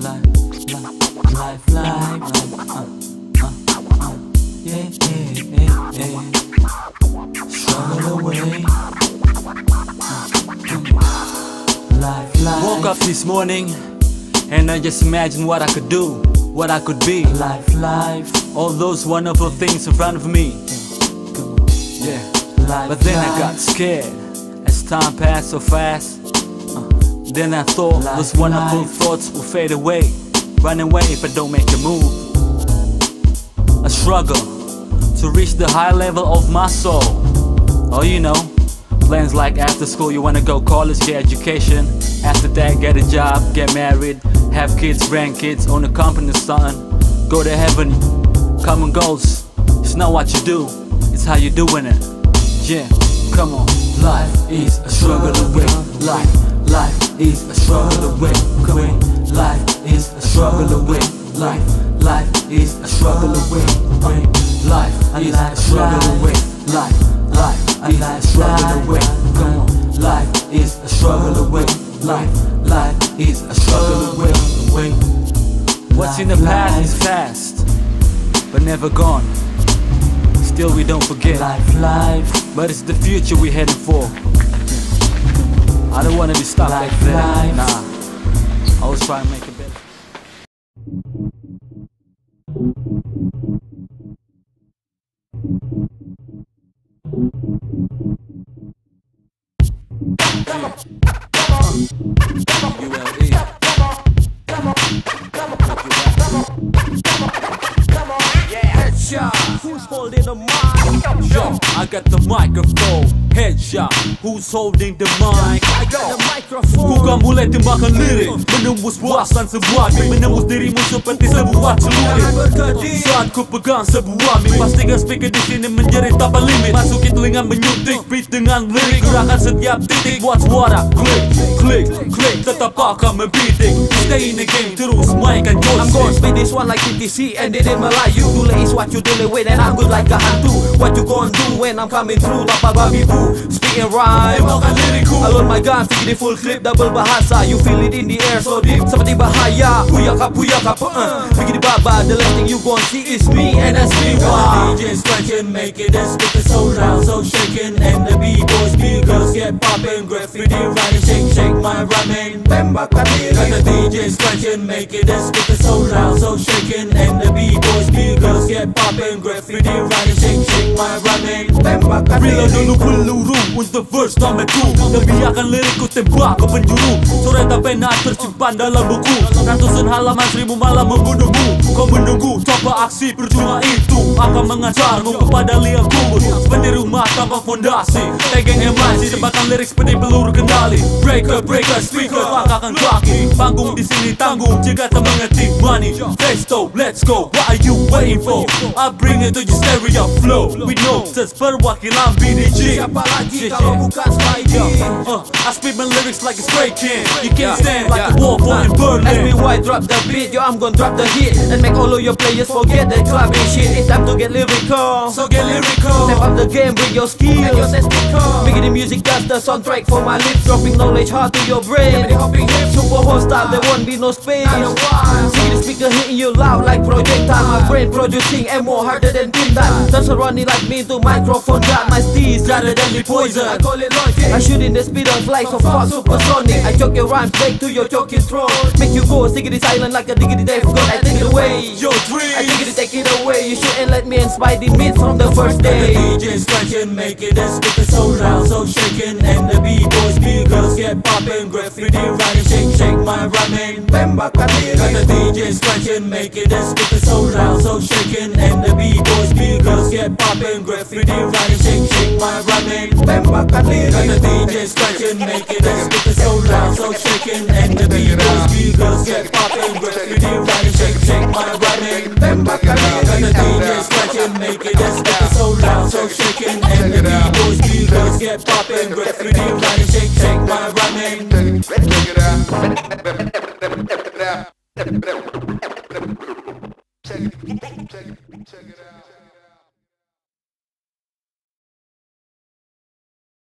life, life, life, life, Yeah, yeah, yeah, yeah. Struggle away. Uh, life, life. Woke up this morning and I just imagined what I could do, what I could be. Life, life. All those wonderful things in front of me. Yeah. Life, but then life. I got scared as time passed so fast. Then I thought Life, those wonderful life. thoughts will fade away, run away if I don't make a move. I struggle to reach the high level of my soul. Oh, you know, plans like after school you wanna go college, get education. After that, get a job, get married, have kids, grandkids, own a company, son. Go to heaven, common goals. It's not what you do, it's how you doing it. Yeah, come on. Life is a struggle away. Life is a struggle away. away. Life is a struggle away. Life, life is a struggle away. away. Life is a struggle away. Life, life is a struggle away. Come on. Life is a struggle away. Life, life is a struggle away. away. What's in the past is past, but never gone. Still, we don't forget. Life, life, But it's the future we're heading for. I don't wanna be stuck like Life, that. Nah. I always try and make it better. Who's holding the mic? Yo, I got the microphone. Headshot. Who's holding the mic? I got the microphone. Ku kan mulai tembakan lirik Menembus puasan sebuah mik Menembus dirimu seperti sebuah celurit Saat ku pegang sebuah mik Pastikan speaker di sini menjerit tanpa limit. Masuki telinga menyuntik beat dengan lirik Gerakan setiap titik buat suara Klik, klik, klik Tetap akan membidik Stay in the game terus mainkan I'm gonna joystick spit this one like TTC and it in Melayu Dule is what you dealing with and I'm good like a hantu What you gonna do when I'm coming through? Tanpa babi bu Spitting rhyme. Tembakan I load my gun, take it full clip, double bahasa. You feel it in the air so deep Seperti bahaya. Puyaka, puyaka, uh. Bikin di baba The last thing you gon' see is me And that's me, why? DJ scratching, make it a speaker so loud, so shaking. And the b-boys, b-girls get popping Graffiti writing, shake, shake my rhyming. Tembakan Got the DJ scratching, make it a speaker so loud, so shaking. And the b-boys, b-girls get popping Graffiti writing, shake, shake my rhyming. Real dulu peluru untuk verse number two Dan biarkan lirikku tembak ke penjuru Coretan pena tersimpan dalam buku Ratusan halaman seribu malam membunuhmu. Kau menunggu coba aksi percuma itu Akan mengajarmu kepada liang kubur Seperti rumah tanpa fondasi. Pegang emosi tembakan lirik seperti peluru kendali. Breaker, breaker, speaker Pakahkan kaki. Panggung di sini tanggung Jika tak mengerti money. Festo, let's go What are you waiting for? I bring it to your stereo flow. We know Just perwakilan BDG Siapa lagi kalau bukan Spidey? Uh, I spit my lyrics like a spray can You can't stand like a for in Berlin. SBY drop the beat, yo I'm gon' drop the hit. And make all of your players forget that clubbing shit. It's time to get lyrical. So get lyrical. Step up the game, with your skills. And your Making the music that's the soundtrack for my lips. Dropping knowledge hard to your brain. Super whole style, there won't be no space. See the speaker hitting you loud like projectile. My brain producing ammo harder than pintan Turns running like me to microphone Got my steez, Rather than the poison. I call it logic. I shoot in the speed of light so far supersonic. I choke your rhymes back to your choking throat. Make you go silent like a diggity day for God I take it away. Your I dreams take it, take it away. You shouldn't let me inspire the myths from the first day and The DJ's DJ scratching, make it a speaker so loud, so shaking. And the b-boys, b-girls get popping Graffiti writing, shake, shake my rhyming. Tembakan Got the DJ scratching, make it a speaker so loud, so shaking. And the b-boys, b-girls get popping Graffiti writing, shake, shake my rhyming. Tembakan Got the DJ scratching, make it rockin' with the new rockin' shake, shake my running. Then back it up, and the DJ's cracking, make it a loud, so shaking. And the D-boys, D-girls get poppin' with the new rockin' shake, shake my running. Check it out. Check it out. Check it out.